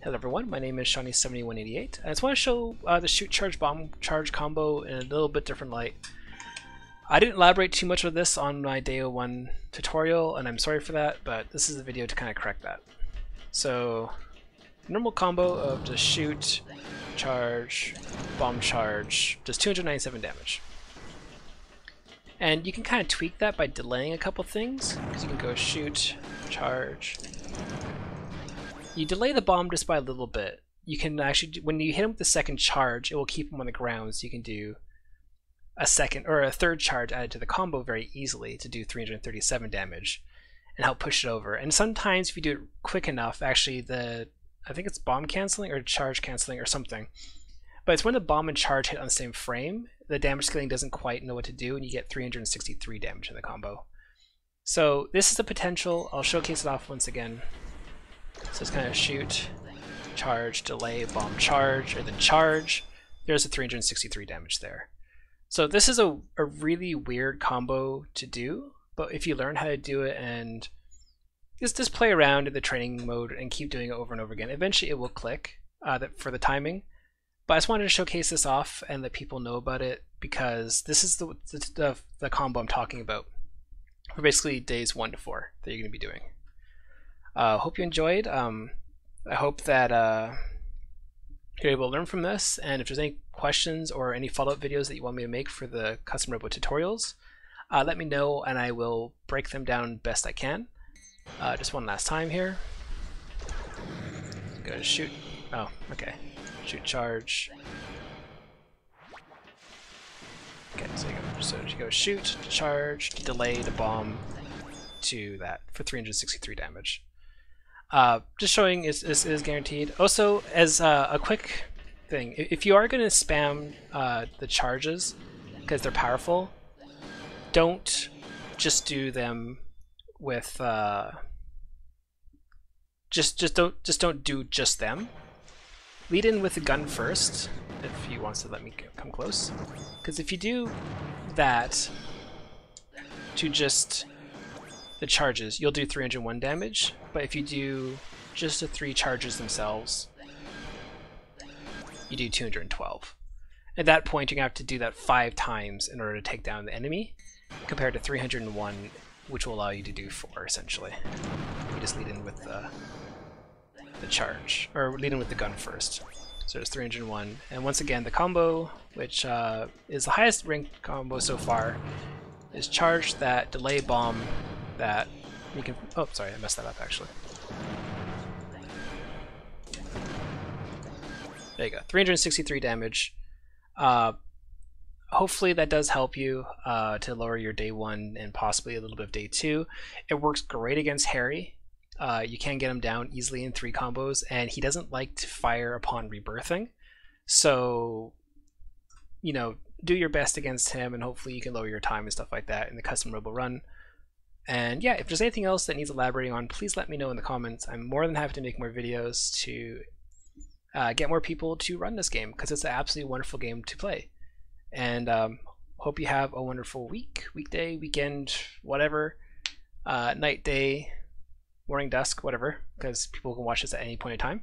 Hello everyone, my name is Shauny7188. I just want to show uh, the shoot charge bomb charge combo in a little bit different light. I didn't elaborate too much of this on my Ray 01 tutorial, and I'm sorry for that, but this is the video to kind of correct that. So, normal combo of just shoot, charge, bomb charge, does 297 damage. And you can kind of tweak that by delaying a couple things, because you can go shoot, charge, you delay the bomb just by a little bit. You can actually, when you hit him with the second charge, it will keep him on the ground, so you can do a second or a third charge added to the combo very easily to do 337 damage and help push it over. And sometimes if you do it quick enough, actually the I think it's bomb canceling or charge canceling or something. But it's when the bomb and charge hit on the same frame, the damage scaling doesn't quite know what to do, and you get 363 damage in the combo. So this is the potential. I'll showcase it off once again. So it's kind of shoot, charge, delay, bomb, charge, or then charge. There's a 363 damage there. So this is a, a really weird combo to do, but if you learn how to do it and just, just play around in the training mode and keep doing it over and over again, eventually it will click uh, for the timing. But I just wanted to showcase this off and let people know about it because this is the, the, the, combo I'm talking about for basically days 1 to 4 that you're going to be doing. Uh, hope you enjoyed. Um, I hope that uh, you're able to learn from this. And if there's any questions or any follow-up videos that you want me to make for the custom robo tutorials, uh, let me know and I will break them down best I can. Uh, just one last time here. Go to shoot. Oh, okay. Shoot charge. Okay, so you go, so you go shoot, charge, delay the bomb to that for 363 damage. Uh, just showing is, is, is, guaranteed. Also, as uh, a quick thing, if you are going to spam uh, the charges because they're powerful, don't just do them with uh, just just don't just don't do just them. Lead in with the gun first if he wants to let me come close, because if you do that to just the charges, you'll do 301 damage, but if you do just the three charges themselves, you do 212. At that point, you're going to have to do that five times in order to take down the enemy, compared to 301, which will allow you to do four, essentially. You just lead in with the, the charge, or lead in with the gun first. So it's 301. And once again, the combo, which uh, is the highest ranked combo so far, is charge that delay bomb that you can... Oh, sorry, I messed that up, actually. There you go, 363 damage. Uh, hopefully that does help you uh, to lower your day one and possibly a little bit of day two. It works great against Harry. Uh, you can get him down easily in three combos, and he doesn't like to fire upon rebirthing. So, you know, do your best against him, and hopefully you can lower your time and stuff like that in the custom robo run. And yeah, if there's anything else that needs elaborating on, please let me know in the comments. I'm more than happy to make more videos to uh, get more people to run this game because it's an absolutely wonderful game to play. And um, hope you have a wonderful week, weekday, weekend, whatever, uh, night, day, morning, dusk, whatever, because people can watch this at any point in time.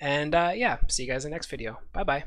And uh, yeah, see you guys in the next video. Bye bye.